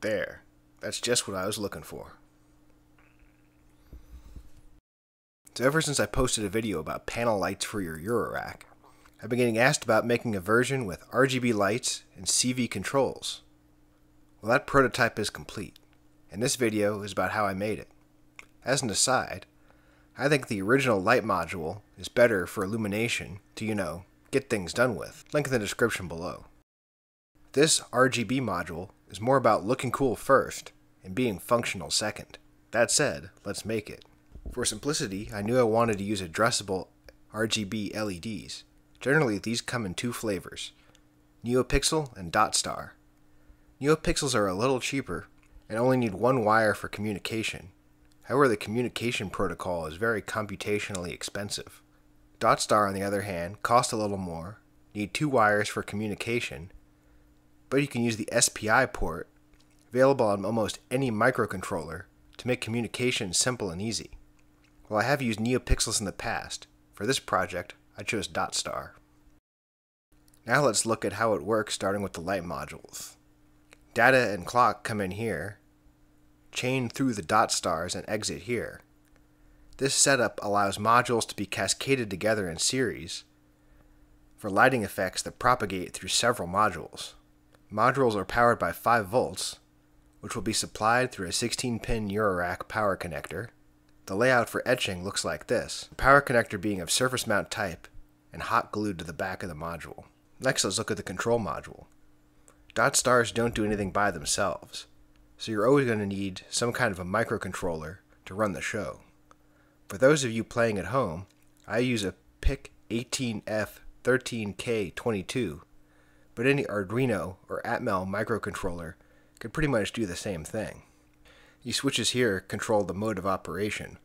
There. That's just what I was looking for. So ever since I posted a video about panel lights for your Eurorack, I've been getting asked about making a version with RGB lights and CV controls. Well, that prototype is complete, and this video is about how I made it. As an aside, I think the original light module is better for illumination to, you know, get things done with. Link in the description below. This RGB module is more about looking cool first and being functional second. That said, let's make it. For simplicity, I knew I wanted to use addressable RGB LEDs. Generally, these come in two flavors, NeoPixel and DotStar. NeoPixels are a little cheaper and only need one wire for communication. However, the communication protocol is very computationally expensive. DotStar, on the other hand, costs a little more, need two wires for communication, but you can use the SPI port, available on almost any microcontroller, to make communication simple and easy. While I have used NeoPixels in the past, for this project I chose DotStar. Now let's look at how it works starting with the light modules. Data and clock come in here, chain through the DotStars and exit here. This setup allows modules to be cascaded together in series for lighting effects that propagate through several modules. Modules are powered by 5 volts, which will be supplied through a 16-pin Eurorack power connector. The layout for etching looks like this, the power connector being of surface mount type and hot glued to the back of the module. Next let's look at the control module. DotStars don't do anything by themselves, so you're always going to need some kind of a microcontroller to run the show. For those of you playing at home, I use a PIC 18F13K22, but any Arduino or Atmel microcontroller could pretty much do the same thing. These switches here control the mode of operation,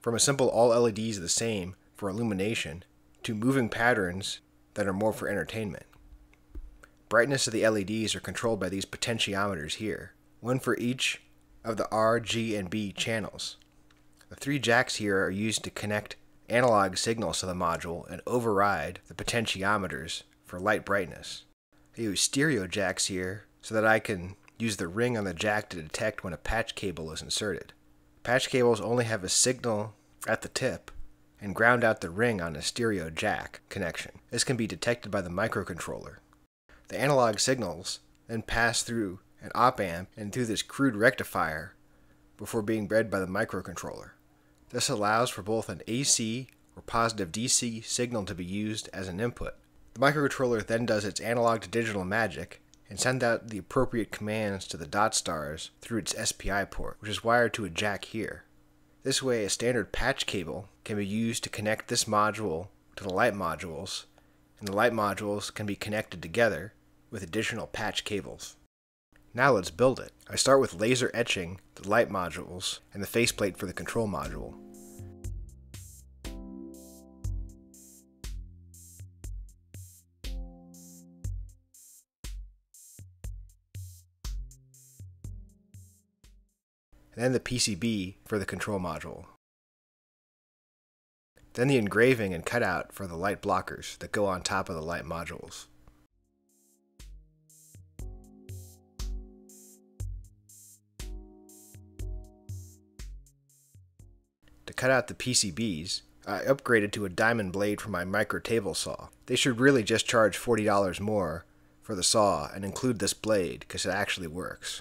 from a simple all LEDs the same for illumination to moving patterns that are more for entertainment. Brightness of the LEDs are controlled by these potentiometers here, one for each of the R, G, and B channels. The three jacks here are used to connect analog signals to the module and override the potentiometers for light brightness. Use stereo jacks here so that I can use the ring on the jack to detect when a patch cable is inserted. Patch cables only have a signal at the tip and ground out the ring on a stereo jack connection. This can be detected by the microcontroller. The analog signals then pass through an op amp and through this crude rectifier before being read by the microcontroller. This allows for both an AC or positive DC signal to be used as an input. The microcontroller then does its analog to digital magic and sends out the appropriate commands to the DotStars through its SPI port, which is wired to a jack here. This way, a standard patch cable can be used to connect this module to the light modules, and the light modules can be connected together with additional patch cables. Now let's build it. I start with laser etching the light modules and the faceplate for the control module. And then the PCB for the control module. Then the engraving and cutout for the light blockers that go on top of the light modules. To cut out the PCBs, I upgraded to a diamond blade for my micro table saw. They should really just charge $40 more for the saw and include this blade because it actually works.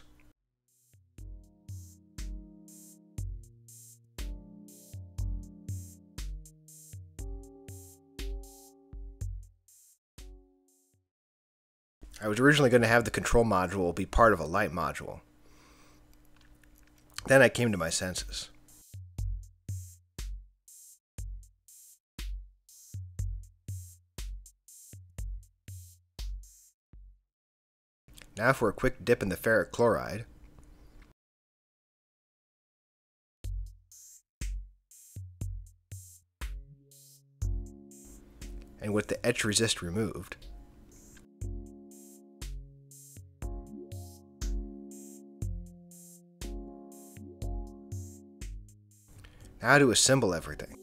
I was originally going to have the control module be part of a light module. Then I came to my senses. Now for a quick dip in the ferric chloride. And with the etch resist removed, Now to assemble everything.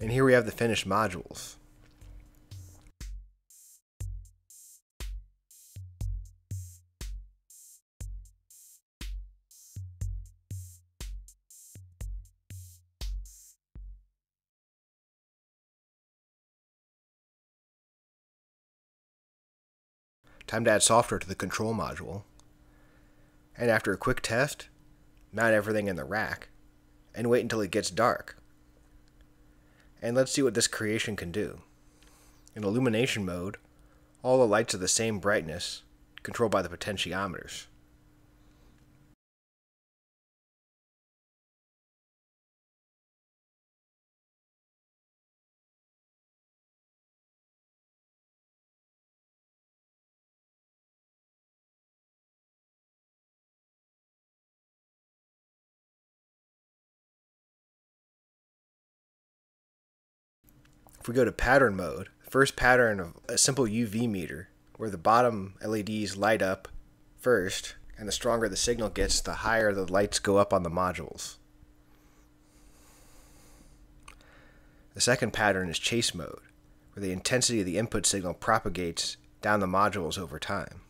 And here we have the finished modules. Time to add software to the control module. And after a quick test, mount everything in the rack and wait until it gets dark. And let's see what this creation can do. In illumination mode, all the lights are the same brightness, controlled by the potentiometers. If we go to pattern mode, first pattern of a simple UV meter, where the bottom LEDs light up first, and the stronger the signal gets, the higher the lights go up on the modules. The second pattern is chase mode, where the intensity of the input signal propagates down the modules over time.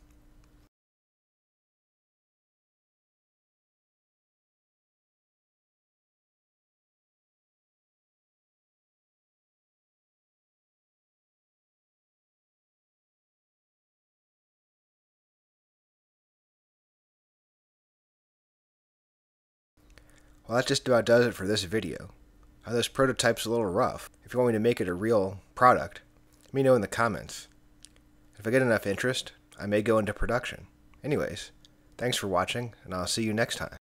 Well, that just about does it for this video. Are those prototypes a little rough? If you want me to make it a real product, let me know in the comments. If I get enough interest, I may go into production. Anyways, thanks for watching, and I'll see you next time.